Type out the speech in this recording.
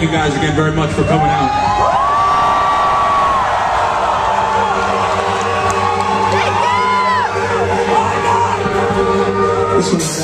thank you guys again very much for coming out. This one's